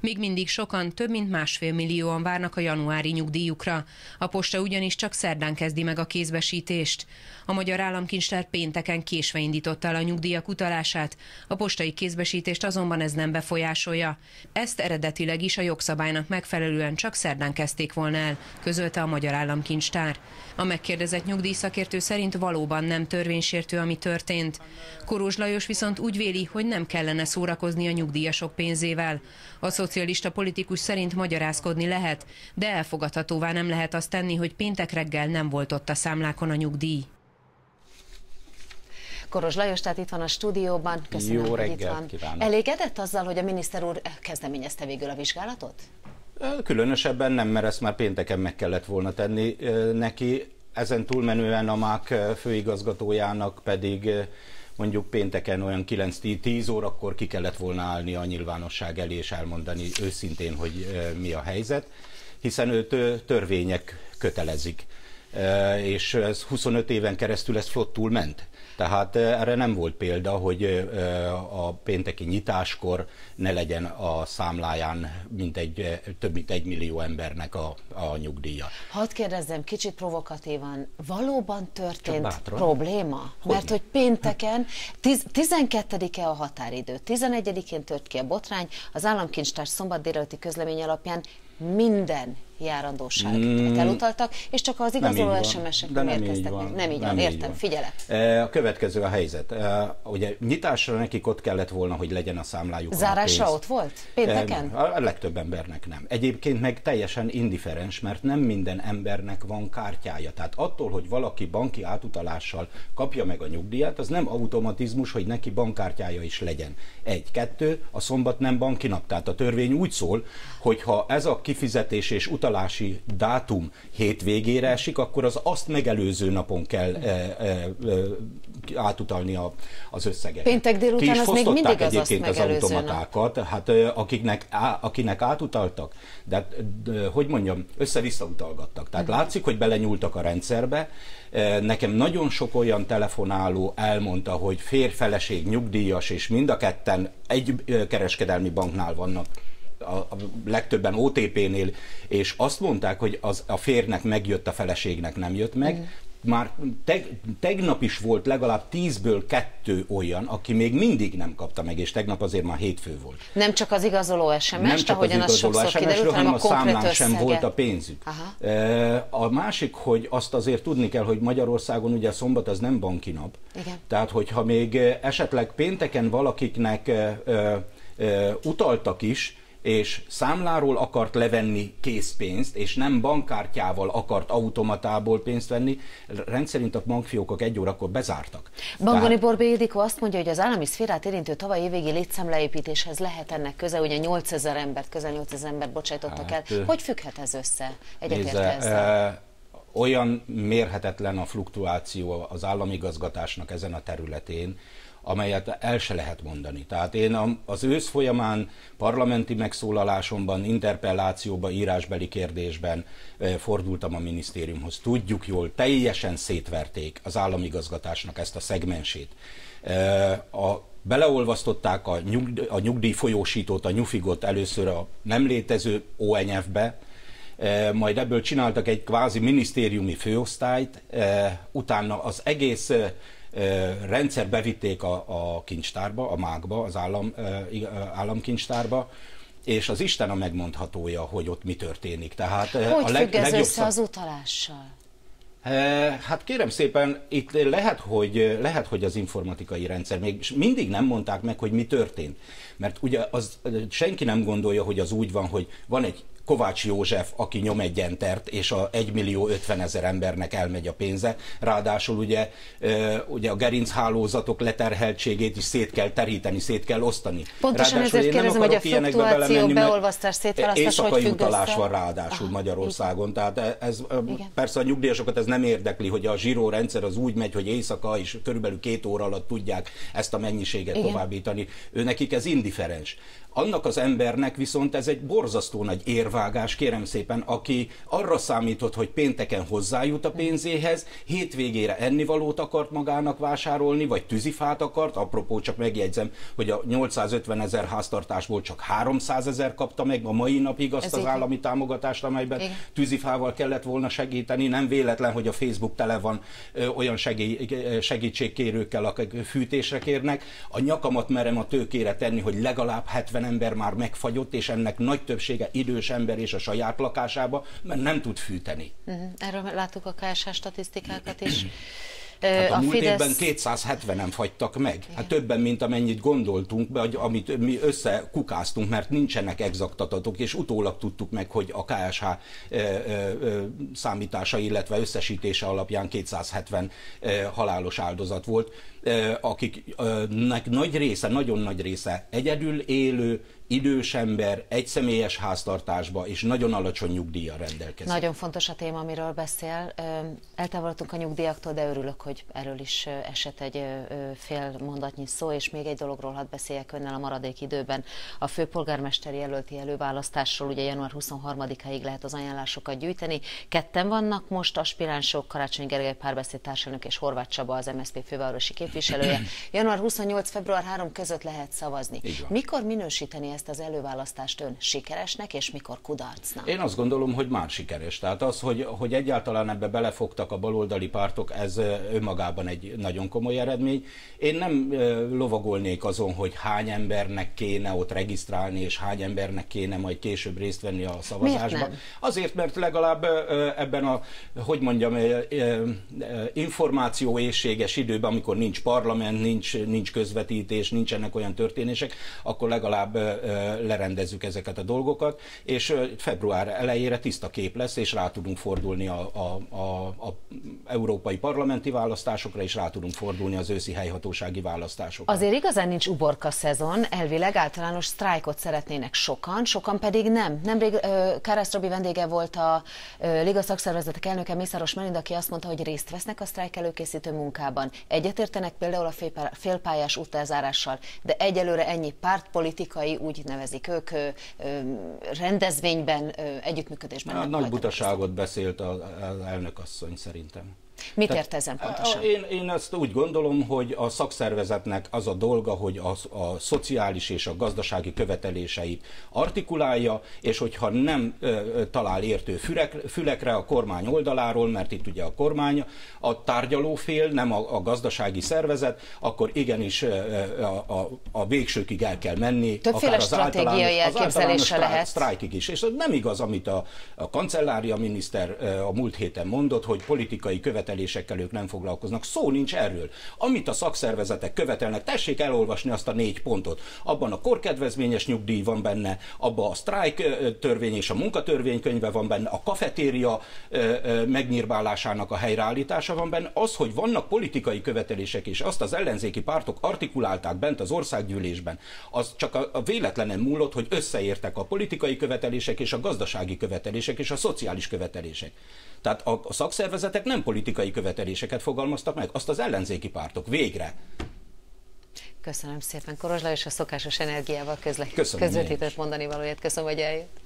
Még mindig sokan, több mint másfél millióan várnak a januári nyugdíjukra. A posta ugyanis csak szerdán kezdi meg a kézbesítést. A Magyar Államkincstár pénteken késve indította el a nyugdíjak utalását, a postai kézbesítést azonban ez nem befolyásolja. Ezt eredetileg is a jogszabálynak megfelelően csak szerdán kezdték volna el, közölte a Magyar Államkincstár. A megkérdezett nyugdíjszakértő szerint valóban nem törvénysértő, ami történt. Korós Lajos viszont úgy véli, hogy nem kellene szórakozni a nyugdíjasok pénzével. A szocialista politikus szerint magyarázkodni lehet, de elfogadhatóvá nem lehet azt tenni, hogy péntek reggel nem volt ott a számlákon a nyugdíj. Koros Lajos, tehát itt van a stúdióban. Köszönöm, Jó hogy itt van. Kívánok. Elégedett azzal, hogy a miniszter úr kezdeményezte végül a vizsgálatot? Különösebben nem, mert ezt már pénteken meg kellett volna tenni neki. Ezen túlmenően a MÁK főigazgatójának pedig mondjuk pénteken olyan 9-10 órakor ki kellett volna állni a nyilvánosság elé és elmondani őszintén, hogy mi a helyzet, hiszen őt törvények kötelezik. És ez 25 éven keresztül ez flottul ment. Tehát erre nem volt példa, hogy a pénteki nyitáskor ne legyen a számláján mint egy, több mint egy millió embernek a, a nyugdíja. Hadd kérdezzem, kicsit provokatívan, valóban történt probléma? Hogy Mert hogy pénteken, 12-e a határidő, 11-én tört ki a botrány, az államkincstár szombat délelőtti közlemény alapján minden járandóságot mm, elutaltak, és csak az igazoló SMS-ek nem, nem érkeztek meg. Nem így van, nem értem, figyelek. E, a következő a helyzet. E, ugye nyitásra nekik ott kellett volna, hogy legyen a számlájuk. Zárásra ott volt? Pénteken? E, a legtöbb embernek nem. Egyébként meg teljesen indiferens, mert nem minden embernek van kártyája. Tehát attól, hogy valaki banki átutalással kapja meg a nyugdíjat, az nem automatizmus, hogy neki bankkártyája is legyen. Egy, kettő, a szombat nem banki nap. Tehát a törvény úgy szól, hogy ha ez a kifizetés és utalás utalási dátum hétvégére esik, akkor az azt megelőző napon kell e, e, átutalni a, az összeget. Péntek délután az még mindig az egyébként azt az automatákat, nap. hát akiknek, á, akinek átutaltak, de, de hogy mondjam, össze-vissza utalgattak. Tehát uh-huh. látszik, hogy belenyúltak a rendszerbe, Nekem nagyon sok olyan telefonáló elmondta, hogy férfeleség, nyugdíjas, és mind a ketten egy kereskedelmi banknál vannak a, a legtöbben OTP-nél, és azt mondták, hogy az, a férnek megjött, a feleségnek nem jött meg, mm már teg, tegnap is volt legalább tízből kettő olyan, aki még mindig nem kapta meg, és tegnap azért már hétfő volt. Nem csak az igazoló SMS, nem csak ahogyan az, igazoló az sokszor kiderült, hanem a, számlán sem volt a pénzük. Aha. A másik, hogy azt azért tudni kell, hogy Magyarországon ugye a szombat az nem banki nap. Igen. Tehát, hogyha még esetleg pénteken valakiknek utaltak is, és számláról akart levenni készpénzt, és nem bankkártyával akart automatából pénzt venni, rendszerint a bankfiókok egy órakor bezártak. Bangoni Tehát... Borbé Ildikó azt mondja, hogy az állami szférát érintő tavaly évvégi létszámleépítéshez lehet ennek köze, ugye 8000 embert, közel 8000 embert bocsájtottak hát, el. Hogy függhet ez össze? Egyetérte ezzel? olyan mérhetetlen a fluktuáció az államigazgatásnak ezen a területén, amelyet el se lehet mondani. Tehát én az ősz folyamán parlamenti megszólalásomban, interpellációban, írásbeli kérdésben fordultam a minisztériumhoz. Tudjuk jól, teljesen szétverték az államigazgatásnak ezt a szegmensét. A, beleolvasztották a, nyugd, a nyugdíj a nyufigot először a nem létező ONF-be, majd ebből csináltak egy kvázi minisztériumi főosztályt, utána az egész rendszer bevitték a, a kincstárba, a mágba, az állam, államkincstárba, és az Isten a megmondhatója, hogy ott mi történik. Tehát hogy a leg, függ ez össze az utalással? Hát kérem szépen, itt lehet hogy, lehet, hogy az informatikai rendszer, még mindig nem mondták meg, hogy mi történt. Mert ugye az, senki nem gondolja, hogy az úgy van, hogy van egy Kovács József, aki nyom egy entert, és a 1 millió 50 ezer embernek elmegy a pénze. Ráadásul ugye, ugye a gerinchálózatok leterheltségét is szét kell teríteni, szét kell osztani. Pontosan ráadásul ezért kérdezem, hogy a fluktuáció, beolvasztás, szétválasztás, Éjszakai hogy utalás van ráadásul Aha, Magyarországon. Igen. Tehát ez igen. persze a nyugdíjasokat ez nem érdekli, hogy a zsíró rendszer az úgy megy, hogy éjszaka és körülbelül két óra alatt tudják ezt a mennyiséget igen. továbbítani. Ő nekik ez indiferens. Annak az embernek viszont ez egy borzasztó nagy érvágás, kérem szépen, aki arra számított, hogy pénteken hozzájut a pénzéhez, hétvégére ennivalót akart magának vásárolni, vagy tűzifát akart, apropó csak megjegyzem, hogy a 850 ezer háztartásból csak 300 ezer kapta meg a mai napig azt ez az állami támogatást, amelyben Igen. tűzifával kellett volna segíteni. Nem véletlen, hogy a Facebook tele van ö, olyan segí, segítségkérőkkel, akik fűtésre kérnek. A nyakamat merem a tőkére tenni, hogy legalább 70 ember már megfagyott, és ennek nagy többsége idős ember és a saját lakásába, mert nem tud fűteni. Uh-huh. Erről láttuk a KSH statisztikákat is. Hát a, a múlt Fidesz... évben 270-en fagytak meg. Hát többen, mint amennyit gondoltunk, vagy amit mi összekukáztunk, mert nincsenek exakt adatok, és utólag tudtuk meg, hogy a KSH számítása, illetve összesítése alapján 270 e, halálos áldozat volt, akiknek nagy része, nagyon nagy része egyedül élő, idős ember, egyszemélyes háztartásba és nagyon alacsony nyugdíja rendelkezik. Nagyon fontos a téma, amiről beszél. Eltávolodtunk a nyugdíjaktól, de örülök, hogy erről is esett egy fél mondatnyi szó, és még egy dologról hadd beszéljek önnel a maradék időben. A főpolgármester jelölti előválasztásról ugye január 23-áig lehet az ajánlásokat gyűjteni. Ketten vannak most aspiránsok, Karácsony Gergely párbeszéd társelnök és Horváth Csaba az MSZP fővárosi képviselője. Január 28. február 3 között lehet szavazni. Mikor minősíteni ezt az előválasztást ön sikeresnek, és mikor kudarcnak? Én azt gondolom, hogy már sikeres. Tehát az, hogy, hogy egyáltalán ebbe belefogtak a baloldali pártok, ez önmagában egy nagyon komoly eredmény. Én nem lovagolnék azon, hogy hány embernek kéne ott regisztrálni, és hány embernek kéne majd később részt venni a szavazásban. Azért, mert legalább ebben a, hogy mondjam, információ éjséges időben, amikor nincs parlament, nincs, nincs közvetítés, nincsenek olyan történések, akkor legalább lerendezzük ezeket a dolgokat, és február elejére tiszta kép lesz, és rá tudunk fordulni a, a, a, a európai parlamenti választásokra, és rá tudunk fordulni az őszi helyhatósági választásokra. Azért igazán nincs uborka szezon, elvileg általános sztrájkot szeretnének sokan, sokan pedig nem. Nemrég Kárász Robi vendége volt a Liga szakszervezetek elnöke Mészáros Melind, aki azt mondta, hogy részt vesznek a sztrájk előkészítő munkában. Egyetértenek például a félpályás útelzárással, de egyelőre ennyi pártpolitikai, úgy nevezik ők, rendezvényben, együttműködésben. Na, nagy butaságot beszélt az elnök asszony szerintem. Mit ért ezen pontosan? Én, én ezt úgy gondolom, hogy a szakszervezetnek az a dolga, hogy a, a szociális és a gazdasági követeléseit artikulálja, és hogyha nem ö, talál értő fürek, fülekre a kormány oldaláról, mert itt ugye a kormány a tárgyalófél, nem a, a gazdasági szervezet, akkor igenis ö, a, a, a végsőkig el kell menni. Többféle az stratégiai elképzelése lehet. Sztrájkig is. És nem igaz, amit a, a kancellária miniszter a múlt héten mondott, hogy politikai követelések követelésekkel ők nem foglalkoznak. Szó nincs erről. Amit a szakszervezetek követelnek, tessék elolvasni azt a négy pontot. Abban a korkedvezményes nyugdíj van benne, abban a sztrájk törvény és a munkatörvénykönyve van benne, a kafetéria megnyírbálásának a helyreállítása van benne. Az, hogy vannak politikai követelések, és azt az ellenzéki pártok artikulálták bent az országgyűlésben, az csak a, véletlenen múlott, hogy összeértek a politikai követelések és a gazdasági követelések és a szociális követelések. Tehát a szakszervezetek nem politikai követeléseket fogalmaztak meg, azt az ellenzéki pártok végre. Köszönöm szépen. Korozsla és a szokásos energiával közle- közvetített mondani valóját. Köszönöm, hogy eljött.